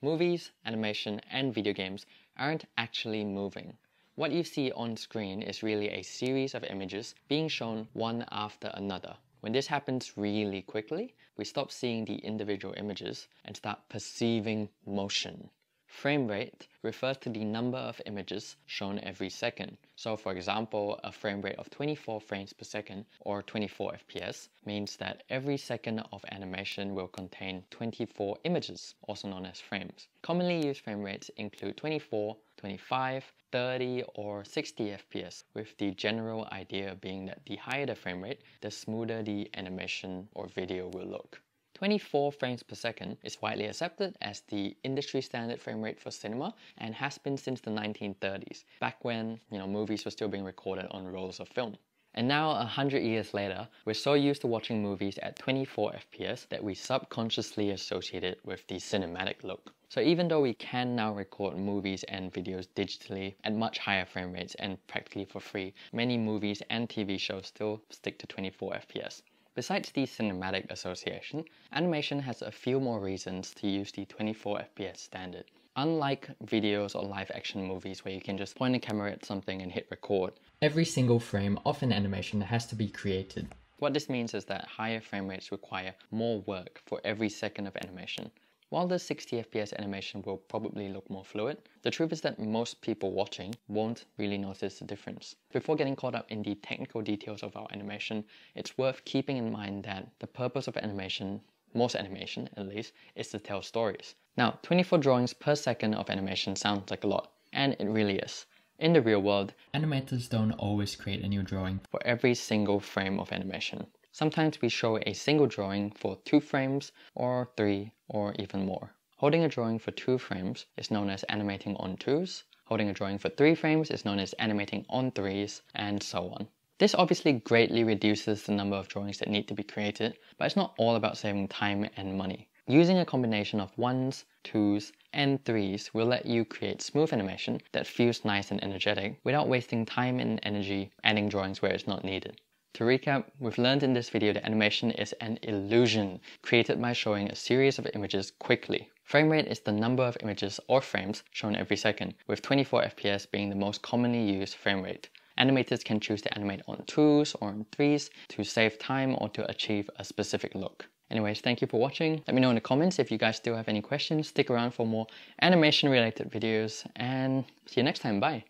Movies, animation, and video games aren't actually moving. What you see on screen is really a series of images being shown one after another. When this happens really quickly, we stop seeing the individual images and start perceiving motion. Frame rate refers to the number of images shown every second. So for example, a frame rate of 24 frames per second or 24 FPS means that every second of animation will contain 24 images, also known as frames. Commonly used frame rates include 24, 25, 30 or 60 FPS, with the general idea being that the higher the frame rate, the smoother the animation or video will look. 24 frames per second is widely accepted as the industry standard frame rate for cinema and has been since the 1930s, back when you know movies were still being recorded on rolls of film. And now, a hundred years later, we're so used to watching movies at 24 FPS that we subconsciously associate it with the cinematic look. So even though we can now record movies and videos digitally at much higher frame rates and practically for free, many movies and TV shows still stick to 24 FPS. Besides the cinematic association, animation has a few more reasons to use the 24 FPS standard. Unlike videos or live action movies where you can just point a camera at something and hit record, every single frame of an animation has to be created. What this means is that higher frame rates require more work for every second of animation. While the 60 FPS animation will probably look more fluid, the truth is that most people watching won't really notice the difference. Before getting caught up in the technical details of our animation, it's worth keeping in mind that the purpose of animation, most animation at least, is to tell stories. Now, 24 drawings per second of animation sounds like a lot, and it really is. In the real world, animators don't always create a new drawing for every single frame of animation. Sometimes we show a single drawing for two frames or three or even more. Holding a drawing for two frames is known as animating on twos. Holding a drawing for three frames is known as animating on threes and so on. This obviously greatly reduces the number of drawings that need to be created, but it's not all about saving time and money. Using a combination of ones, twos, and threes will let you create smooth animation that feels nice and energetic without wasting time and energy adding drawings where it's not needed. To recap, we've learned in this video that animation is an illusion created by showing a series of images quickly. Frame rate is the number of images or frames shown every second, with 24 FPS being the most commonly used frame rate. Animators can choose to animate on twos or on threes to save time or to achieve a specific look. Anyways, thank you for watching. Let me know in the comments if you guys still have any questions. Stick around for more animation related videos and see you next time. Bye.